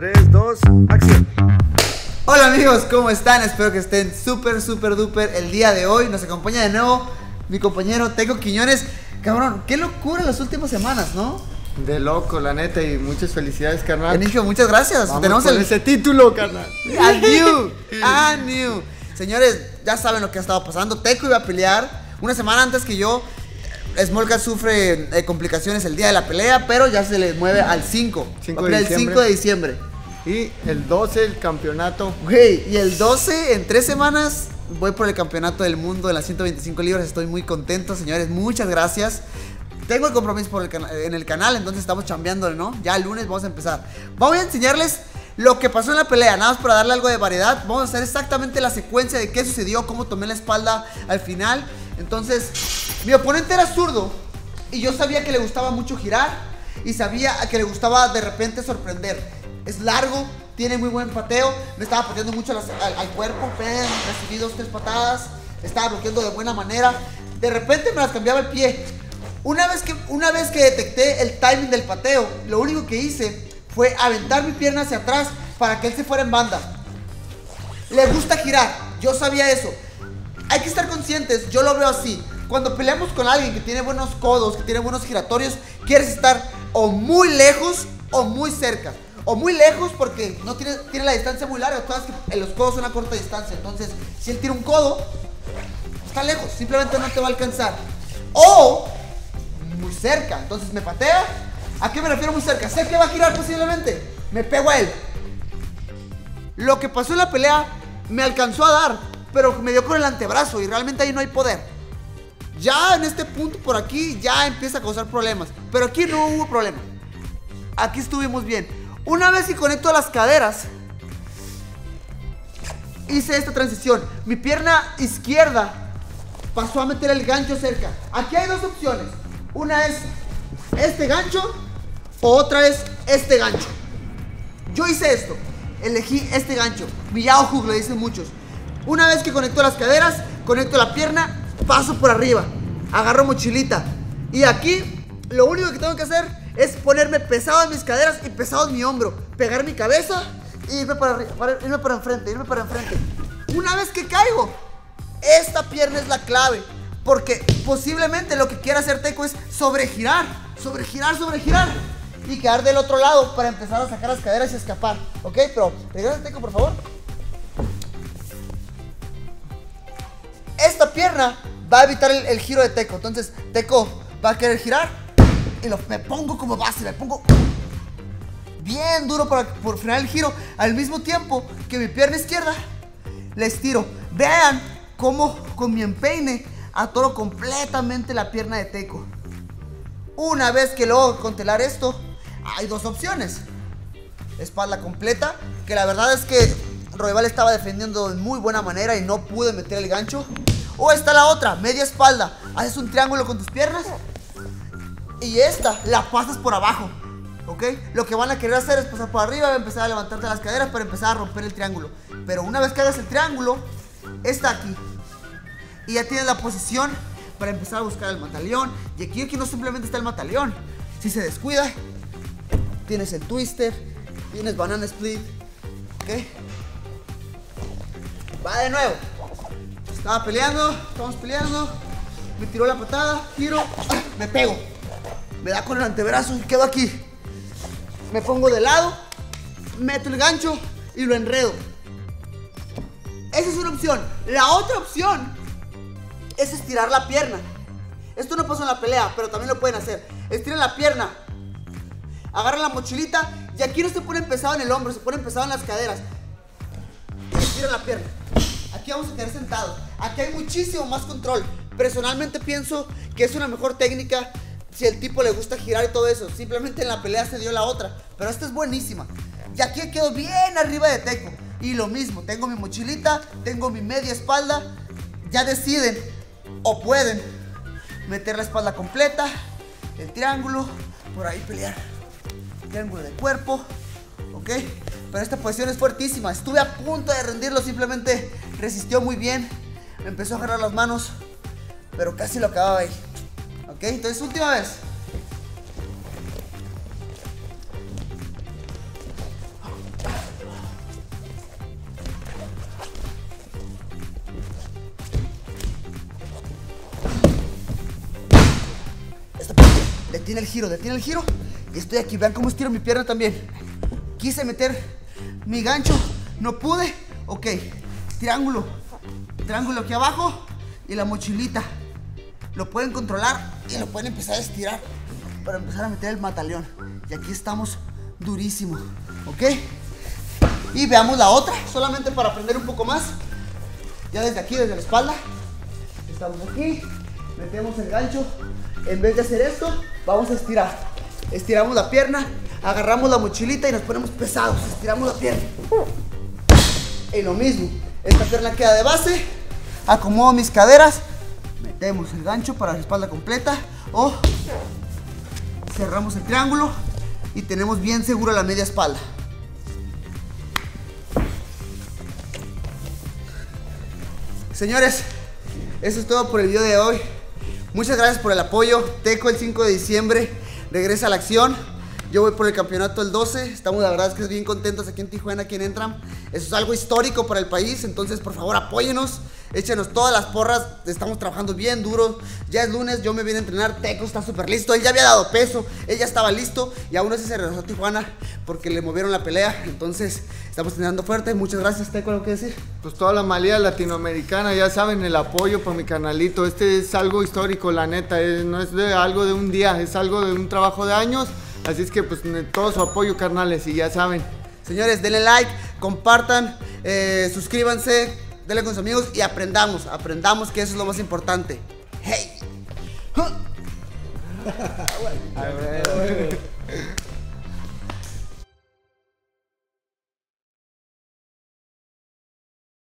3, 2, acción. Hola amigos, ¿cómo están? Espero que estén súper, súper, duper el día de hoy. Nos acompaña de nuevo mi compañero Teco Quiñones. Cabrón, qué locura las últimas semanas, ¿no? De loco, la neta, y muchas felicidades, carnal. Inicio, muchas gracias. Vamos Tenemos el ese título, carnal. A new, a new. Señores, ya saben lo que ha estado pasando. Teco iba a pelear una semana antes que yo. Smolka sufre eh, complicaciones el día de la pelea, pero ya se le mueve al 5. Cinco Va a de pelear el diciembre. 5 de diciembre. Y el 12, el campeonato. Güey, y el 12, en tres semanas, voy por el campeonato del mundo de las 125 libras. Estoy muy contento, señores. Muchas gracias. Tengo el compromiso en el canal, entonces estamos chambeándole, ¿no? Ya el lunes vamos a empezar. Voy a enseñarles lo que pasó en la pelea, nada más para darle algo de variedad. Vamos a hacer exactamente la secuencia de qué sucedió, cómo tomé la espalda al final. Entonces, mi oponente era zurdo y yo sabía que le gustaba mucho girar y sabía que le gustaba de repente sorprender. Es largo, tiene muy buen pateo, me estaba pateando mucho al, al cuerpo, recibí dos, tres patadas, estaba bloqueando de buena manera. De repente me las cambiaba el pie. Una vez que, una vez que detecté el timing del pateo, lo único que hice fue aventar mi pierna hacia atrás para que él se fuera en banda. Le gusta girar, yo sabía eso. Hay que estar conscientes, yo lo veo así. Cuando peleamos con alguien que tiene buenos codos, que tiene buenos giratorios, quieres estar o muy lejos o muy cerca. O muy lejos porque no tiene, tiene la distancia muy larga. Sabes que los codos son a corta distancia. Entonces, si él tira un codo, está lejos, simplemente no te va a alcanzar. O muy cerca, entonces me patea. ¿A qué me refiero muy cerca? Sé que va a girar posiblemente. Me pego a él. Lo que pasó en la pelea me alcanzó a dar, pero me dio con el antebrazo y realmente ahí no hay poder. Ya en este punto por aquí ya empieza a causar problemas, pero aquí no hubo problema. Aquí estuvimos bien. Una vez que conecto las caderas, hice esta transición. Mi pierna izquierda pasó a meter el gancho cerca. Aquí hay dos opciones. Una es este gancho o otra es este gancho. Yo hice esto. Elegí este gancho. Miyao Hook, le dicen muchos. Una vez que conecto las caderas, conecto la pierna, paso por arriba. Agarro mochilita. Y aquí, lo único que tengo que hacer es ponerme pesado en mis caderas y pesado en mi hombro. Pegar mi cabeza y irme para para- irme para enfrente, irme para enfrente. Una vez que caigo, esta pierna es la clave. Porque posiblemente lo que quiera hacer Teco es sobregirar, sobregirar, sobregirar. Y quedar del otro lado para empezar a sacar las caderas y escapar. ¿Ok? Pero regresa Teco, por favor. Esta pierna va a evitar el, el giro de Teco. Entonces, Teco va a querer girar. Y lo, me pongo como base, me pongo bien duro para por frenar el giro. Al mismo tiempo que mi pierna izquierda la estiro. Vean cómo con mi empeine atoro completamente la pierna de Teco. Una vez que logro contelar esto, hay dos opciones. Espalda completa, que la verdad es que Royal estaba defendiendo de muy buena manera y no pude meter el gancho. O está la otra, media espalda. Haces un triángulo con tus piernas y esta la pasas por abajo. ¿Ok? Lo que van a querer hacer es pasar por arriba, empezar a levantarte las caderas para empezar a romper el triángulo. Pero una vez que hagas el triángulo, está aquí. Y ya tienes la posición para empezar a buscar el mataleón. Y aquí, aquí no simplemente está el mataleón. Si se descuida, tienes el twister, tienes banana split. ¿Ok? Va de nuevo. Estaba peleando, estamos peleando. Me tiró la patada, giro, me pego. Me da con el antebrazo y quedo aquí. Me pongo de lado, meto el gancho y lo enredo. Esa es una opción. La otra opción es estirar la pierna. Esto no pasó en la pelea, pero también lo pueden hacer. Estiran la pierna, agarran la mochilita y aquí no se ponen pesado en el hombro, se ponen pesado en las caderas. Estiran la pierna. Aquí vamos a quedar sentados. Aquí hay muchísimo más control. Personalmente pienso que es una mejor técnica si el tipo le gusta girar y todo eso. Simplemente en la pelea se dio la otra. Pero esta es buenísima. Y aquí quedo bien arriba de Teco. Y lo mismo, tengo mi mochilita, tengo mi media espalda. Ya deciden o pueden meter la espalda completa, el triángulo, por ahí pelear. Triángulo de cuerpo, ¿ok? Pero esta posición es fuertísima. Estuve a punto de rendirlo, simplemente resistió muy bien. Me empezó a agarrar las manos, pero casi lo acababa ahí. Ok, entonces última vez. Detiene el giro, detiene el giro. Y estoy aquí, vean cómo estiro mi pierna también. Quise meter mi gancho, no pude. Ok, triángulo. Triángulo aquí abajo y la mochilita. Lo pueden controlar y lo pueden empezar a estirar para empezar a meter el mataleón. Y aquí estamos durísimo, ¿ok? Y veamos la otra, solamente para aprender un poco más. Ya desde aquí, desde la espalda. Estamos aquí, metemos el gancho. En vez de hacer esto, vamos a estirar. Estiramos la pierna, agarramos la mochilita y nos ponemos pesados. Estiramos la pierna. Y lo mismo, esta pierna queda de base. Acomodo mis caderas. Metemos el gancho para la espalda completa. O cerramos el triángulo y tenemos bien segura la media espalda. Señores, eso es todo por el video de hoy. Muchas gracias por el apoyo. Teco el 5 de diciembre regresa a la acción. Yo voy por el campeonato el 12. Estamos, la verdad, es que bien contentos aquí en Tijuana, aquí en Entram. Eso es algo histórico para el país. Entonces, por favor, apóyenos. Échenos todas las porras. Estamos trabajando bien duro. Ya es lunes, yo me vine a entrenar. Teco está súper listo. Él ya había dado peso. Él ya estaba listo. Y aún así se regresó a Tijuana porque le movieron la pelea. Entonces, estamos entrenando fuerte. Muchas gracias, Teco. ¿Algo que decir? Pues toda la malía latinoamericana, ya saben, el apoyo por mi canalito. Este es algo histórico, la neta. es- no es de algo de un día, es algo de un trabajo de años. Así es que, pues, todo su apoyo, carnales, y ya saben. Señores, denle like, compartan, eh, suscríbanse, denle con sus amigos y aprendamos. Aprendamos que eso es lo más importante. ¡Hey!